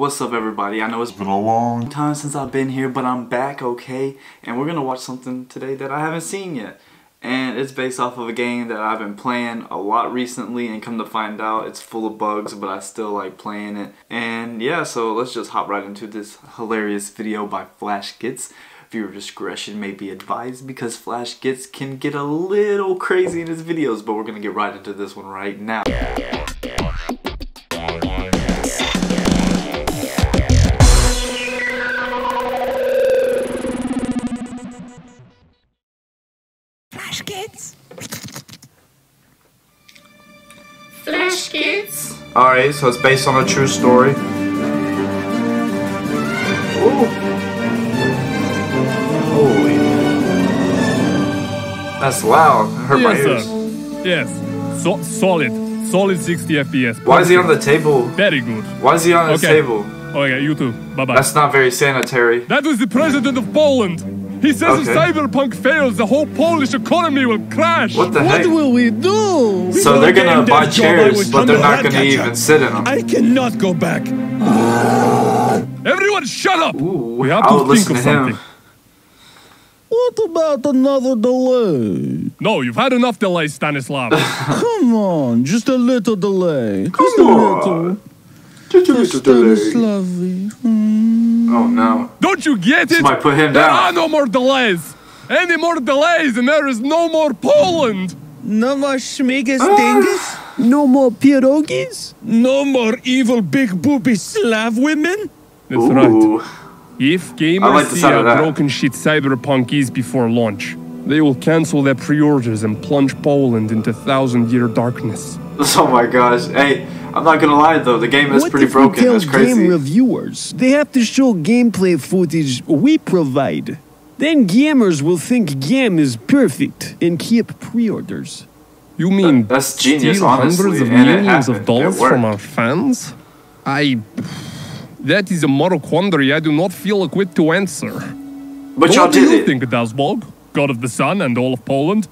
What's up everybody? I know it's been a long time since I've been here, but I'm back, okay? And we're gonna watch something today that I haven't seen yet. And it's based off of a game that I've been playing a lot recently and come to find out it's full of bugs, but I still like playing it. And yeah, so let's just hop right into this hilarious video by Flashgitz. Viewer discretion may be advised because Flashgitz can get a little crazy in his videos, but we're gonna get right into this one right now. Flash Flashgitz. Alright, so it's based on a true story. Ooh. Holy. That's loud. It hurt my Yes, ears. sir. Yes. So solid. Solid 60 FPS. Why is he on the table? Very good. Why is he on the Okay. table? Okay, you too. Bye bye. That's not very sanitary. That was the president of Poland. He says Okay. if cyberpunk fails, the whole Polish economy will crash. What the heck? What will we do? So they're gonna buy desk job, I chairs, but they're not gonna catcher. even sit in them. I cannot go back. Everyone, shut up. Ooh, we have I to think of to him. something. What about another delay? No, you've had enough delays, Stanislav. Come on, just a little delay. Just a little. Just a little delay. Stanislavy. Hmm. Oh no. Don't you get it? Somebody put him there down. are no more delays. Any more delays, and there is no more Poland. No more schmigas Ah. dingus? No more pierogies? No more evil big booby Slav women? That's right. If I gamers like see sound how of that. broken shit Cyberpunk is before launch, they will cancel their pre-orders and plunge Poland into thousand-year darkness. Oh my gosh. Hey, I'm not gonna lie though, the game is what pretty if broken. we tell That's crazy. game reviewers they have to show gameplay footage we provide? Then gamers will think game is perfect and keep pre-orders. You mean That's genius, steal honestly, hundreds of and millions of dollars from our fans? I. That is a moral quandary I do not feel equipped to answer. but y'all what do did you it. think, Dasbog? God of the Sun and all of Poland?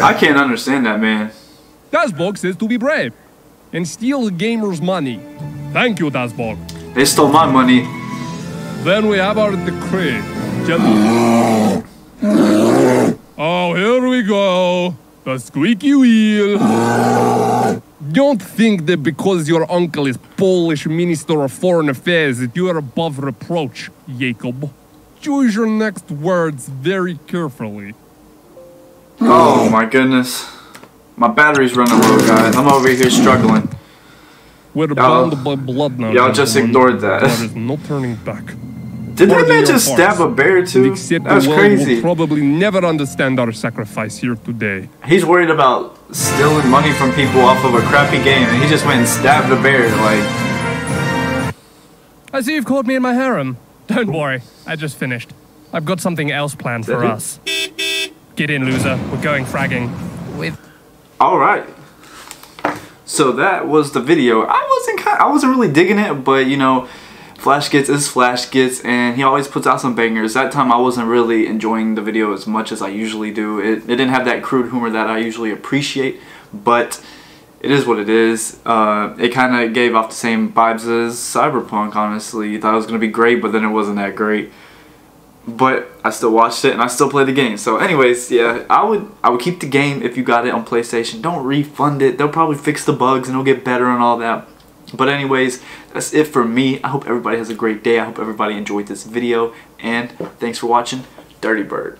I can't understand that man. Dasbog says to be brave and steal the gamers' money. Thank you, Dasbog. They stole my money. Then we have our decree. Gen- here we go. The squeaky wheel. Don't think that because your uncle is Polish Minister of Foreign Affairs that you are above reproach, Jacob. Choose your next words very carefully. Oh my goodness. My battery's running low, guys. I'm over here struggling. We're bound by blood now. y'all just ignored that. There is no turning back. Did that Pardon man just farce. stab a bear And too? except That was the world crazy. will probably never understand our sacrifice here today. He's worried about stealing money from people off of a crappy game, and he just went and stabbed a bear. Like, I see you've caught me in my harem. Don't worry, I just finished. I've got something else planned for it? us. Get in, loser. We're going fragging. With all right. So that was the video. I wasn't kind, I wasn't really digging it, but you know, Flashgitz is Flashgitz, and he always puts out some bangers. That time I wasn't really enjoying the video as much as I usually do. It, it didn't have that crude humor that I usually appreciate, but it is what it is. Uh, it kind of gave off the same vibes as Cyberpunk, honestly. You thought it was going to be great, but then it wasn't that great. But I still watched it and I still played the game. So anyways, yeah, I would I would keep the game if you got it on PlayStation. Don't refund it. They'll probably fix the bugs and it'll get better and all that. But anyways, that's it for me. I hope everybody has a great day. I hope everybody enjoyed this video. And thanks for watching. DurtyBurd.